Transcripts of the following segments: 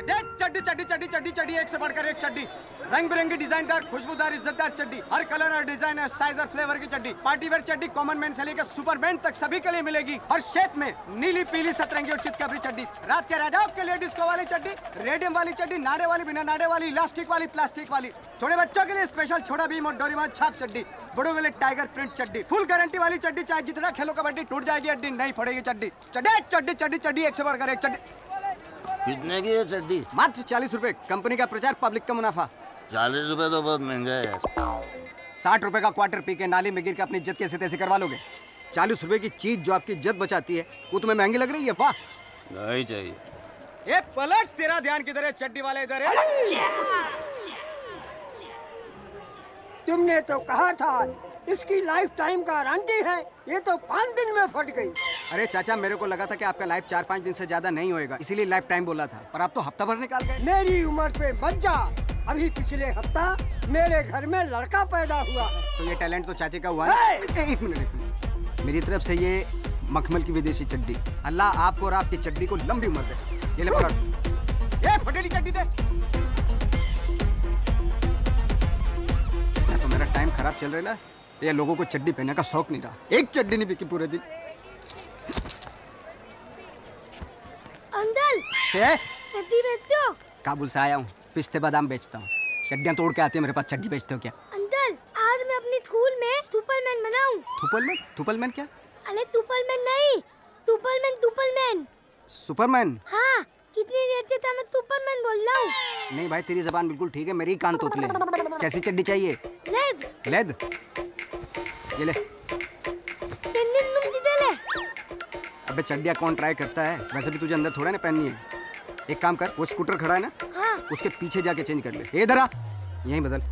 चड्डी चड्डी चड्डी चड्डी चड्डी, एक से बढ़कर एक चड्डी। रंग बिरंगी डिजाइनदार, खुशबूदार, इज्जतदार चड्डी। हर कलर और डिज़ाइन और साइज़ और फ्लेवर की चड्डी। पार्टी वेयर चड्डी कॉमन मैन से लेकर सुपरमैन तक सभी के लिए मिलेगी। हर शेप में नीली, पीली, सतरंगी और चितकबरी चड्डी। रात के राजाओं के लिए डिस्को वाली चड्डी रेडियम वाली चड्डी, नाड़े वाली, बिना नाड़े वाली इलास्टिक वाली प्लास्टिक वाली। छोटे बच्चों के लिए स्पेशल छोटा भीम और डोरीमान छाप चड्डी। बड़ों के लिए टाइगर प्रिंट चड्डी। फुल गारंटी वाली चड्डी, चाहे जितना खेलो कबड्डी टूट जाएगी अड्डी नहीं फोड़ेगी चड्डी। चड्डी चड्डी चड्डी चड्डी, एक से बढ़कर एक चड्डी। कितने की है चड्डी? मात्र चालीस रूपए। कंपनी का प्रचार पब्लिक का मुनाफा। चालीस रुपए तो बहुत महँगा है यार। साठ रुपए का क्वार्टर पी के नाली में गिर के अपनी इज़्ज़त कैसे तैसे करवा लोगे। चालीस रुपए की चीज़ जो आपकी इज़्ज़त बचाती है वो तुम्हें महँगी लग रही है? वाह! नहीं चाहिए। ए पलट तेरा ध्यान किधर है चड्डी वाले इधर है? तुमने तो कहा था इसकी लाइफ टाइम का गारंटी है। ये तो पाँच दिन में फट गई। अरे चाचा मेरे को लगा था कि आपका लाइफ चार पाँच दिन से ज़्यादा नहीं होएगा। इसीलिए लाइफ टाइम बोला था। पर आप तो हफ़्ता भर निकाल गए। मेरी उम्र पे मत जा। अभी पिछले हफ़्ता मेरे घर में लड़का पैदा हुआ है। तो ये टैलेंट तो चाचे का हुआ ना। एक मिनट मेरी तरफ़ से ये मखमल की विदेशी चड्डी। अल्लाह आपको और आपकी चड्डी को लंबी उम्र दे। ये ले पकड़। ये फटेली चड्डी दे। तो मेरा टाइम खराब चल रहा है ये लोगों को चड्डी पहनने का शौक नहीं रहा। एक चड्डी नहीं बिकी पूरे दिन। अंकल बेचते हो? काबुल से आया हूँ। पिस्ते बादाम बेचता हूँ। चड्डियाँ तोड़ के आती है मेरे पास चड्डी बेचते हो क्या? अंकल आज मैं अपनी स्कूल में सुपरमैन बनाऊँ। थुपलमैन? थुपलमैन क्या? अरे सुपरमैन नहीं सुपरमैन सुपरमैन सुपरमैन? हाँ। कितनी देर से था मैं सुपरमैन बोल रहा हूँ। नहीं भाई तेरी जबान बिल्कुल ठीक है मेरी कान तोतले कैसी चड्डी चाहिए? लेद। लेद? ये ले। अबे चड्डियाँ कौन ट्राई करता है? वैसे भी तुझे अंदर थोड़ा ना पहननी है। एक काम कर वो स्कूटर खड़ा है ना हाँ। उसके पीछे जाके चेंज कर ले। इधर आ। यहीं बदल।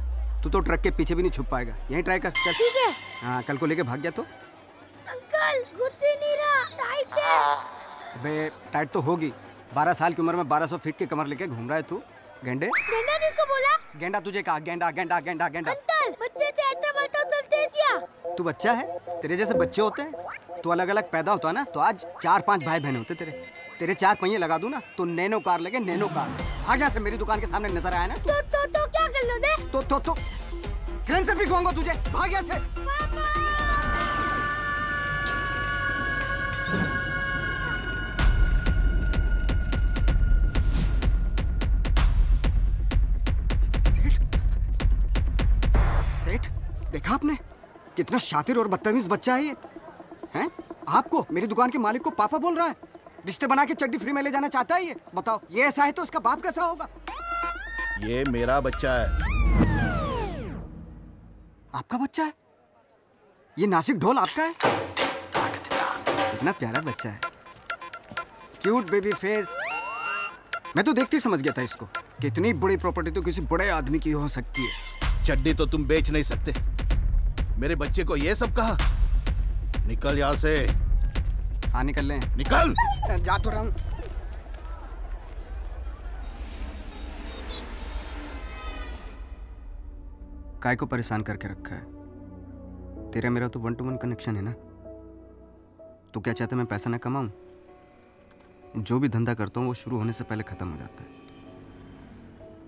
तू तो ट्रक के पीछे भी नहीं छुप पाएगा। यहीं ट्राई कर चल। ठीक है। हाँ कल को लेके भाग गया तो? अंकल गुस्से नहीं रहा। टाइट है। अबे टाइट तो होगी। बारह साल की उम्र में बारह सौ फीट की कमर लेके घूम रहा है तू। गेंडे? गेंडा किसको बोला? गेंडा तुझे कहा? गेंडा गेंडा गेंडा गेंडा। अंकल बच्चे चलते तू बच्चा है? तेरे जैसे बच्चे होते हैं? तू अलग अलग पैदा होता ना तो आज चार पाँच भाई बहन होते तेरे। तेरे चार पहिए लगा दूँ ना तो नैनो कार लगे नैनो कार। भाग यहाँ से मेरी दुकान के सामने नज़र आया ना तू। तो तो क्या कर लो दे तो तो तो क्रेन से भिगवाऊँगा तुझे। भाग यहाँ से। कितना शातिर और बदतमीज बच्चा है ये। हैं? आपको मेरी दुकान के मालिक को पापा बोल रहा है। रिश्ते बना के चड्डी फ्री में ले जाना चाहता है ये। बताओ ये ऐसा है तो उसका बाप कैसा होगा? ये मेरा बच्चा है। आपका बच्चा है? ये नासिक ढोल आपका है? कितना प्यारा बच्चा है। क्यूट बेबी फेस मैं तो देखते ही समझ गया था इसको कितनी बड़ी प्रॉपर्टी तो किसी बड़े आदमी की हो सकती है। चड्डी तो तुम बेच नहीं सकते। मेरे बच्चे को ये सब कहा। निकल यहाँ से। हाँ निकल लें। निकल! जा तो रहा हूँ। काय को परेशान करके रखा है? तेरा मेरा तो वन टू वन कनेक्शन है ना? तो क्या चाहता मैं पैसा ना कमाऊं? जो भी धंधा करता हूँ वो शुरू होने से पहले ख़त्म हो जाता है।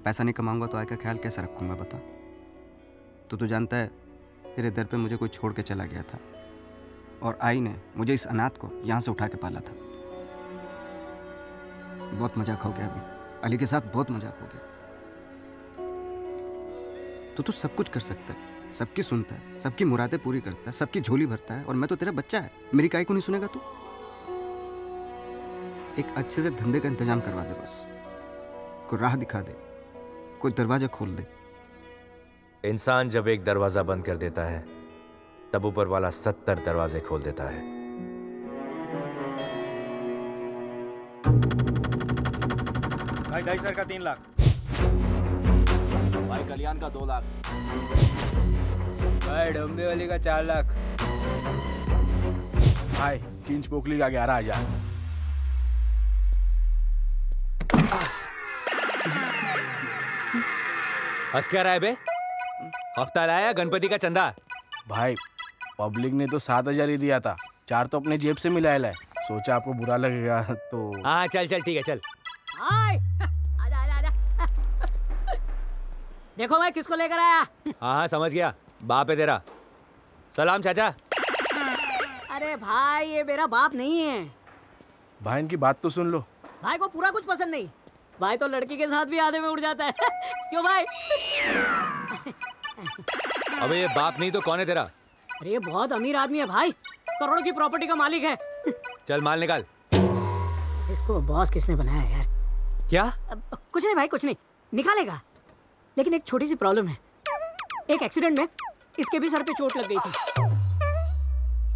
पैसा नहीं कमाऊँगा तो आय का ख्याल कैसे रखूँगा बता? तो तू जानता है तेरे दर पे मुझे कोई छोड़ के चला गया था। और आई ने मुझे इस अनाथ को यहाँ से उठा के पाला था। बहुत मज़ाक हो गया अभी। अली के साथ बहुत मज़ाक हो गया। तो तू सब कुछ कर सकता है, सबकी सुनता है, सबकी मुरादें पूरी करता है, सबकी झोली भरता है, और मैं तो तेरा बच्चा है। मेरी काय को नहीं सुनेगा तू? एक अच्छे से धंधे का इंतज़ाम करवा दे बस। कोई राह दिखा दे, कोई दरवाज़ा खोल दे इंसान जब एक दरवाज़ा बंद कर देता है तब ऊपर वाला सत्तर दरवाजे खोल देता है। भाई ढाई सर का तीन लाख। भाई कल्याण का दो लाख। भाई डोंबे वाली का चार लाख। भाई चिंच पोखली का ग्यारह हज़ार। हंस क्या रहा है बे? हफ़्ता लाया गणपति का चंदा। भाई पब्लिक ने तो सात हज़ार ही दिया था। चार तो अपने जेब से मिलाया है सोचा आपको बुरा लगेगा तो हाँ चल चल ठीक है चल। हाय आजा देखो मैं किसको लेकर आया? हाँ हाँ समझ गया। बाप है तेरा। सलाम चाचा। अरे भाई ये मेरा बाप नहीं है। भाई इनकी बात तो सुन लो। भाई को पूरा कुछ पसंद नहीं। भाई तो लड़की के साथ भी आधे में उड़ जाता है। क्यों भाई? अबे ये बाप नहीं तो कौन है तेरा? अरे ये बहुत अमीर आदमी है भाई। करोड़ों की प्रॉपर्टी का मालिक है। चल माल निकाल। इसको बॉस किसने बनाया यार? क्या? अब, कुछ नहीं भाई कुछ नहीं। निकालेगा। लेकिन एक छोटी सी प्रॉब्लम है। एक एक्सीडेंट में इसके भी सर पे चोट लग गई थी।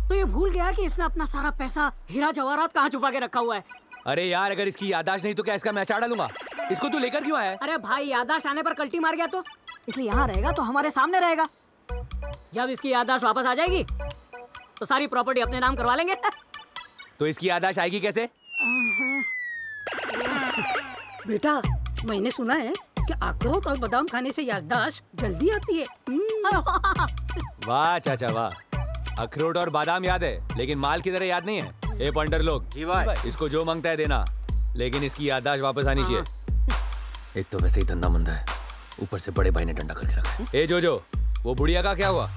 तो ये भूल गया कि इसने अपना सारा पैसा हीरा जवाहरात कहाँ छुपा के रखा हुआ है। अरे यार अगर इसकी यादाश्त नहीं तो क्या इसका मैं चाड़ा लूँगा इसको तू लेकर क्यों आया? अरे भाई यादाश्त आने पर कल्टी मार गया तो। इसलिए यहाँ रहेगा तो हमारे सामने रहेगा। जब इसकी यादाश्त वापस आ जाएगी तो सारी प्रॉपर्टी अपने नाम करवा लेंगे। तो इसकी यादाश्त आएगी कैसे? बेटा मैंने सुना है कि अखरोट और बादाम खाने से याददाश्त जल्दी आती है। वाह चाचा वाह। अखरोट और बादाम याद है लेकिन माल की तरह याद नहीं है। ए पंडर लोग। जी भाई। इसको जो माँगता है देना लेकिन इसकी याददाश्त वापस आनी चाहिए। एक तो वैसे ही धंधा मंदा है। ऊपर से बड़े भाई ने डंडा करके रखा ए जो जो वो बुढ़िया का क्या हुआ?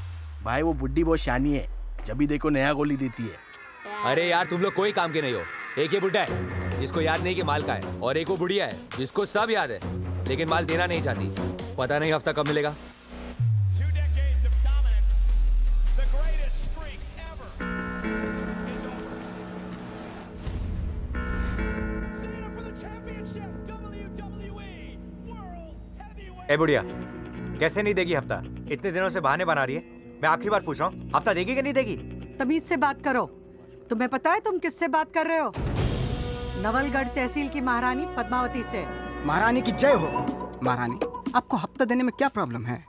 भाई वो बुढ़ी बहुत शानी है। जब भी देखो नया गोली देती है। अरे यार तुम लोग कोई काम के नहीं हो। एक ये बुढ़ा है जिसको याद नहीं कि माल का है और एक वो बुढ़िया है जिसको सब याद है लेकिन माल देना नहीं चाहती। पता नहीं हफ़्ता कब मिलेगा। ए बुढ़िया कैसे नहीं देगी हफ़्ता? इतने दिनों से बहाने बना रही है। मैं आखिरी बार पूछ रहा हूँ हफ़्ता देगी कि नहीं देगी? तमीज से बात करो। तुम्हें पता है तुम किससे बात कर रहे हो? नवलगढ़ तहसील की महारानी पद्मावती से। महारानी की जय हो। महारानी आपको हफ़्ता देने में क्या प्रॉब्लम है?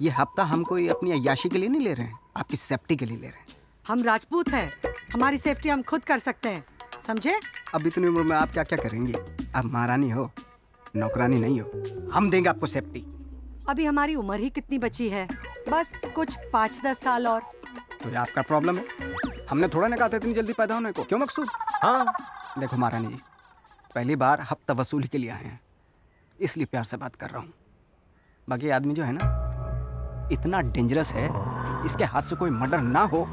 ये हफ़्ता हम कोई अपनी अयाशी के लिए नहीं ले रहे हैं आपकी सेफ्टी के लिए ले रहे हैं। हम राजपूत हैं। हमारी सेफ्टी हम खुद कर सकते हैं। समझे? अब इतनी उम्र में आप क्या क्या करेंगी? आप महारानी हो नौकरानी नहीं हो। हम देंगे आपको सेफ्टी अभी हमारी उम्र ही कितनी बची है? बस कुछ पाँच दस साल और। तो ये आपका प्रॉब्लम है। हमने थोड़ा ना कहा था इतनी जल्दी पैदा होने को। क्यों मकसूद? हाँ। देखो महारानी जी पहली बार हफ़्ता वसूली के लिए आए हैं। इसलिए प्यार से बात कर रहा हूँ। बाकी आदमी जो है ना इतना डेंजरस है इसके हाथ से कोई मर्डर ना हो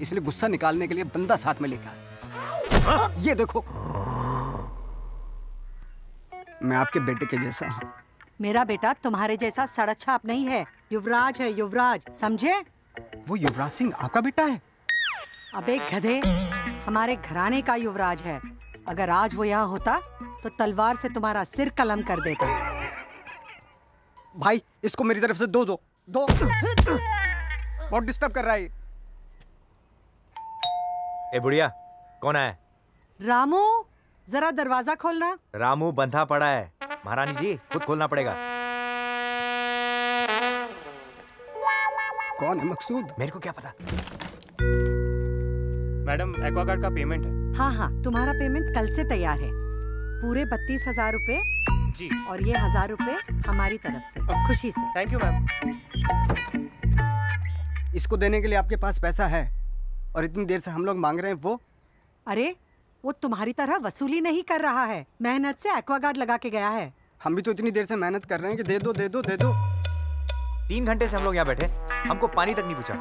इसलिए गुस्सा निकालने के लिए बंदा साथ में लेकर आया ये देखो। मैं आपके बेटे के जैसा हूँ। मेरा बेटा तुम्हारे जैसा सड़क छाप नहीं है। युवराज है युवराज समझे? वो युवराज सिंह आपका बेटा है? अबे गधे हमारे घराने का युवराज है। अगर आज वो यहाँ होता तो तलवार से तुम्हारा सिर कलम कर देता। भाई इसको मेरी तरफ़ से दो दो दो। बहुत डिस्टर्ब कर रहा है ए बुढ़िया कौन है रामू? जरा दरवाज़ा खोलना। रामू बंधा पड़ा है। महारानी जी खुद खोलना पड़ेगा। कौन है मकसूद? मेरे को क्या पता? मैडम एक्वागार्ड का पेमेंट है। हाँ हाँ तुम्हारा पेमेंट कल से तैयार है। पूरे बत्तीस हज़ार रूपए जी। और ये हज़ार रुपए हमारी तरफ़ से। खुशी से। थैंक यू मैम इसको देने के लिए आपके पास पैसा है और इतनी देर से हम लोग मांग रहे हैं वो। अरे वो तुम्हारी तरह वसूली नहीं कर रहा है। मेहनत से एक्वागार्ड लगा के गया है। हम भी तो इतनी देर से मेहनत कर रहे हैं कि दे दो दे दो दे दो। तीन घंटे से हम लोग यहाँ बैठे हमको पानी तक नहीं पूछा।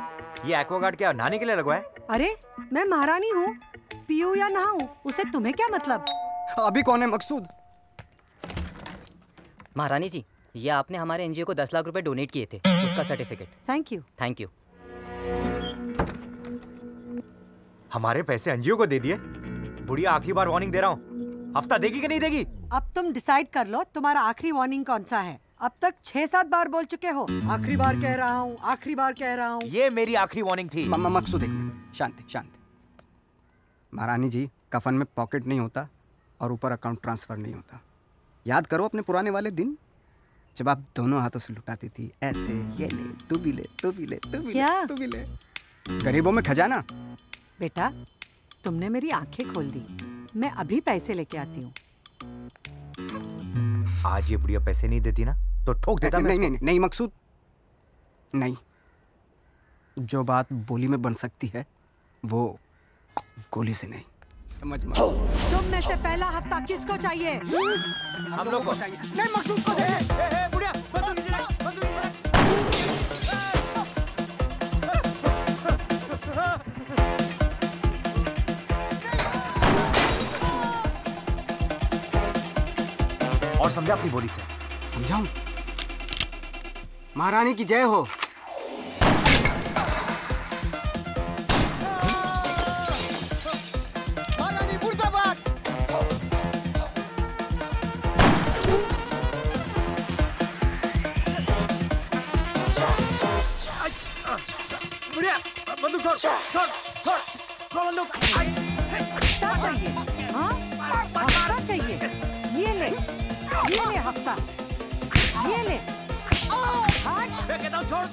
ये एक्वागार्ड क्या नहाने के लिए लगवाए अरे मैं महारानी हूँ। पीऊ या नहाऊं उसे तुम्हें क्या मतलब? अभी कौन है मकसूद? महारानी जी ये आपने हमारे एनजीओ को दस लाख रुपए डोनेट किए थे। उसका certificate thank you thank you हमारे पैसे एनजीओ को दे दिए? बुढ़िया आखिरी बार वार्निंग दे रहा हूँ। हफ़्ता देगी कि नहीं देगी? अब तुम डिसाइड कर लो तुम्हारा आखिरी वार्निंग कौन सा है? अब तक छह सात बार बोल चुके हो। आखिरी बार कह रहा हूँ आखिरी बार कह रहा हूँ। ये मेरी आखिरी वार्निंग थी। मकसूद एक मिनट शांति शांति। महारानी जी कफन में पॉकेट नहीं होता और ऊपर अकाउंट ट्रांसफ़र नहीं होता। याद करो अपने पुराने वाले दिन जब आप दोनों हाथों से लुटाती थी। ऐसे ये ले तू भी ले तू भी ले तू भी ले तू भी ले। गरीबों में खजाना? बेटा तुमने मेरी आँखें खोल दी। मैं अभी पैसे लेके आती हूँ। आज ये बुढ़िया पैसे नहीं देती ना? तो ठोक देता मैं नहीं नहीं नहीं नहीं मकसूद। नहीं। जो बात बोली में बन सकती है वो गोली से नहीं। समझ में तुम में से पहला हफ़्ता किसको चाहिए? हम लोग को चाहिए। नहीं मकसूद को चाहिए। बुढ़िया और समझा अपनी बोली से। समझाऊ? महारानी की जय हो। बंदूक छोड़ छोड़ छोड़ छोड़ बंदूक। हफ़्ता चाहिए? हाँ? चाहिए? ये हफ़्ता ये ले छोड़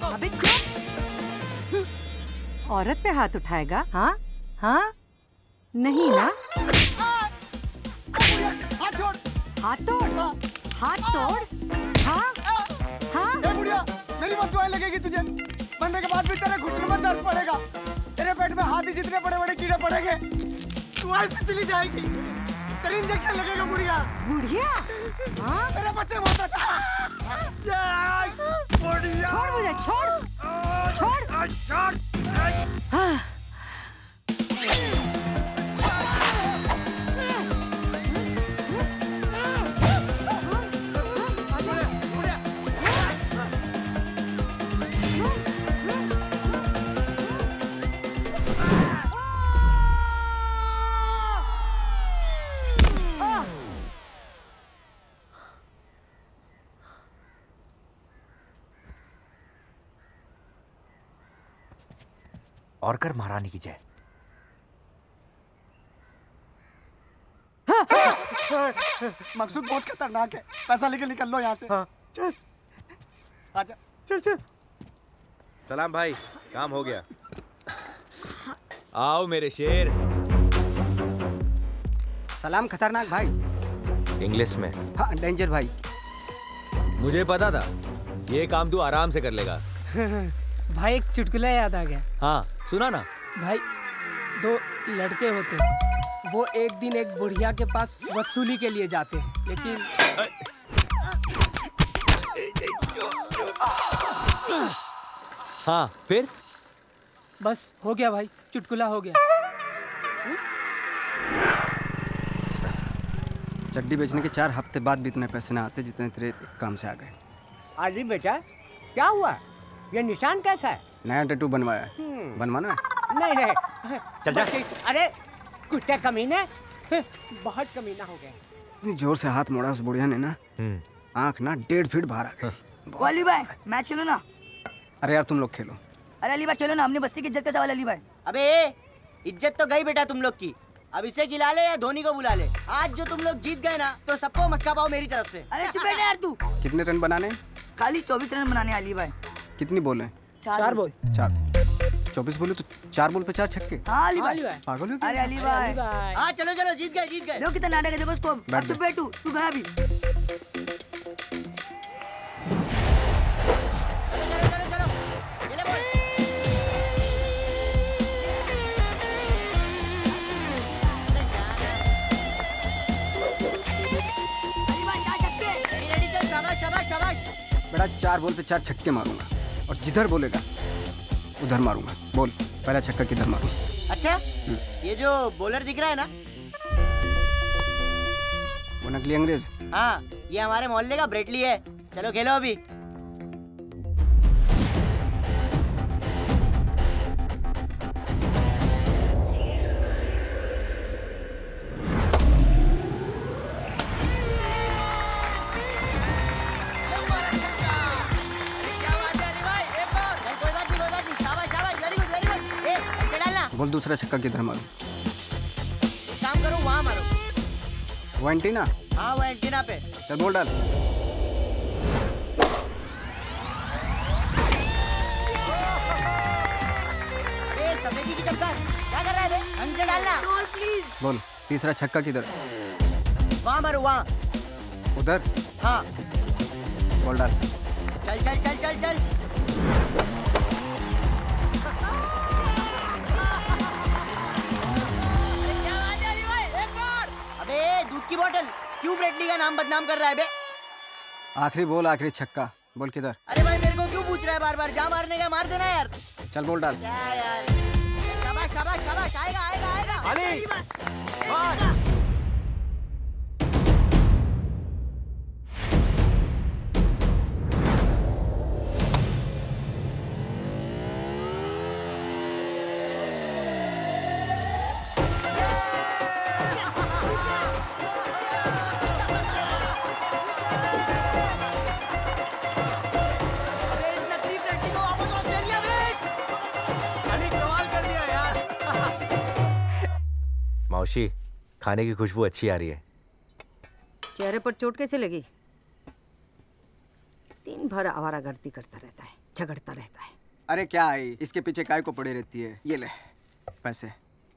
औरत पे हाथ उठाएगा हाँ? हाँ? नहीं ना? हाथ तोड़। हाथ तोड़। हाँ? हाँ? बुढ़िया मेरी दुआएँ लगेगी तुझे। मरने के बाद भी तेरे घुटनों में दर्द पड़ेगा। तेरे पेट में हाथी जितने बड़े बड़े कीड़े पड़ेंगे, तू ऐसे चली जाएगी। तेरे इंजेक्शन लगेगा बुढ़िया बुढ़िया हाँ? मेरे बच्चे बहुत अच्छा बुढ़िया छोड़ मुझे छोड़। छोड़। छोड़। और कर महारानी की जय मकसूद बहुत खतरनाक है। पैसा लेके निकल लो यहाँ से। चल। आजा। चल चल। सलाम भाई काम हो गया। आओ मेरे शेर। सलाम खतरनाक भाई। इंग्लिश में। हाँ डेंजर भाई। मुझे पता था ये काम तू आराम से कर लेगा। भाई एक चुटकुला याद आ गया। हाँ। सुना ना? भाई दो लड़के होते हैं। वो एक दिन एक बुढ़िया के पास वसूली के लिए जाते हैं लेकिन हाँ फिर? बस हो गया भाई चुटकुला हो गया। चड्डी बेचने के चार हफ़्ते बाद भी इतने पैसे ना आते जितने तेरे काम से आ गए। अरे बेटा क्या हुआ? ये निशान कैसा है? नया टैटू बनवाया है। बनवाना है नहीं नहीं। चल जा। अरे कुत्ते कमीने। बहुत कमीना हो गया। इतनी ज़ोर से हाथ मोड़ा उस बुढ़िया ने ना। आँख ना डेढ़ फीट बाहर आ गई। अली भाई मैच खेलो ना। अरे यार तुम लोग खेलो। अरे अली भाई खेलो ना। हमने बस्ती की इज़्ज़त का सवाल अली भाई अबे इज़्ज़त तो गई बेटा तुम लोग की। अब इसे खिला ले या धोनी को बुला ले। आज जो तुम लोग जीत गए ना तो सबको मस्का पाओ मेरी तरफ़ से। अरे चुप बैठ यार तू। कितने रन बनाने? खाली चौबीस रन बनाने अली भाई कितनी बोले चार बॉल। चार। चौबीस बोले तो चार बोल पे चार छक्के। हाँ पागल हो अरे अली भाई हाँ चलो चलो जीत गए जीत गए। देखो कितना नाटक है देखो उसको। अब बैठ बैठू तू गया भी शाबाश शाबाश शाबाश बेटा चार बोल पे चार छक्के मारूँगा। और जिधर बोलेगा उधर मारूँगा। बोल पहला छक्का किधर मारूँगा अच्छा ये जो बॉलर दिख रहा है ना? वो नकली अंग्रेज़? हाँ ये हमारे मोहल्ले का ब्रेटली है। चलो खेलो अभी। बोल दूसरा छक्का किधर मारूं? काम करो वहाँ मारो। वो एंटीना? हाँ वो एंटीना पे। चल बोल डाल। सफेदी की चक्कर। क्या कर रहा है बे? ढंग से प्लीज़ बोल तीसरा छक्का किधर? वहाँ मारो वहाँ। उधर? हाँ। बोल डाल। चल चल चल चल चल। दूध की बोतल क्यों ब्रेडली का नाम बदनाम कर रहा है बे। आखिरी बोल आखिरी छक्का। बोल किधर? अरे भाई मेरे को क्यों पूछ रहा है बार बार जा मारने का मार देना यार। चल बोल डाल। यार। शाबाश शाबाश शाबाश। आएगा आएगा आएगा। अली! खाने की खुशबू अच्छी आ रही है। चेहरे पर चोट कैसे लगी? दिन भर आवारा गर्दी करता रहता है झगड़ता रहता है। अरे क्या आई इसके पीछे काय को पड़ी रहती है? ये ले पैसे।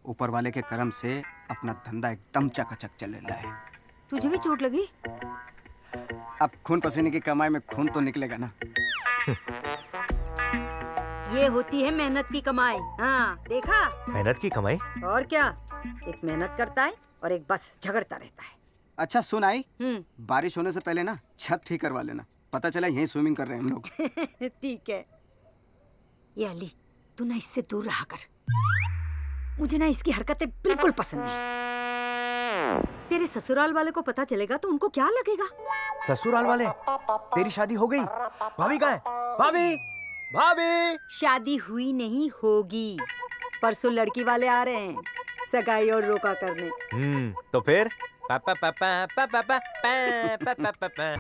ऊपर वाले के कर्म से अपना धंधा एकदम चकाचक चल रहा है। तुझे भी चोट लगी? अब खून पसीने की कमाई में खून तो निकलेगा ना। ये होती है मेहनत की कमाई। हाँ देखा? मेहनत की कमाई? और क्या? एक मेहनत करता है और एक बस झगड़ता रहता है। अच्छा सुन आई। बारिश होने से पहले ना छत ठीक करवा लेना। पता चला यहीं स्विमिंग कर रहे हैं हम लोग। ठीक है। ये अली तू ना इससे दूर रहा कर। मुझे ना इसकी हरकतें बिल्कुल पसंद नहीं। तेरे ससुराल वाले को पता चलेगा तो उनको क्या लगेगा? ससुराल वाले तेरी शादी हो गई? भाभी कहाँ है? भाभी! भाभी! शादी हुई नहीं होगी। परसों लड़की वाले आ रहे हैं। सगाई और रोका करने हम्म तो फिर पापा पापा पापा पापा पापा पापा